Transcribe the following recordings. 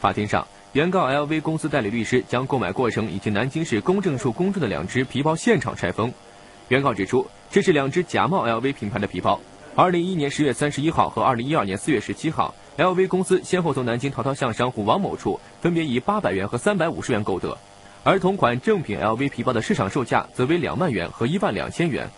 法庭上，原告 LV 公司代理律师将购买过程以及南京市公证处公证的两只皮包现场拆封。原告指出，这是两只假冒 LV 品牌的皮包。二零一一年十月三十一号和二零一二年四月十七号，LV 公司先后从南京淘淘巷商户王某处分别以八百元和三百五十元购得，而同款正品 LV 皮包的市场售价则为两万元和一万两千元。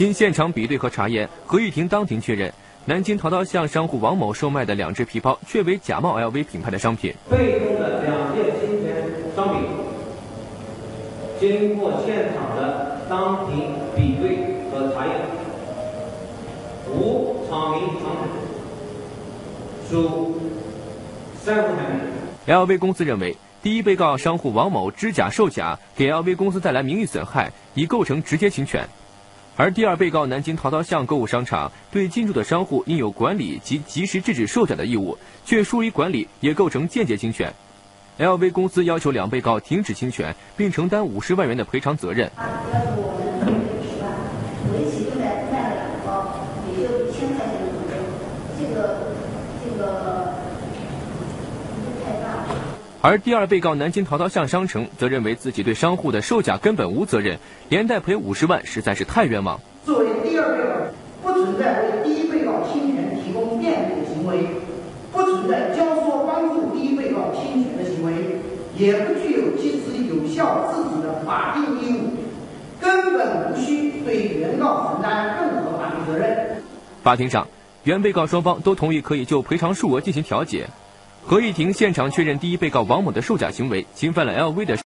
经现场比对和查验，合议庭当庭确认，南京淘淘巷商户王某售卖的两只皮包确为假冒 LV 品牌的商品。被控的两件侵权商品，经过现场的当庭比对和查验，无厂名厂址，属三无产品。LV 公司认为，第一被告商户王某知假售假，给 LV 公司带来名誉损害，已构成直接侵权。而第二被告南京淘淘巷购物商场对进驻的商户应有管理及及时制止售假的义务，却疏于管理，也构成间接侵权。LV 公司要求两被告停止侵权，并承担五十万元的赔偿责任。而第二被告南京淘淘巷商城则认为自己对商户的售假根本无责任，连带赔五十万实在是太冤枉。作为第二被告，不存在为第一被告侵权提供便利的行为，不存在教唆帮助第一被告侵权的行为，也不具有及时有效制止的法定义务，根本无需对原告承担任何法律责任。法庭上，原被告双方都同意可以就赔偿数额进行调解。合议庭现场确认，第一被告王某的售假行为侵犯了 LV 的。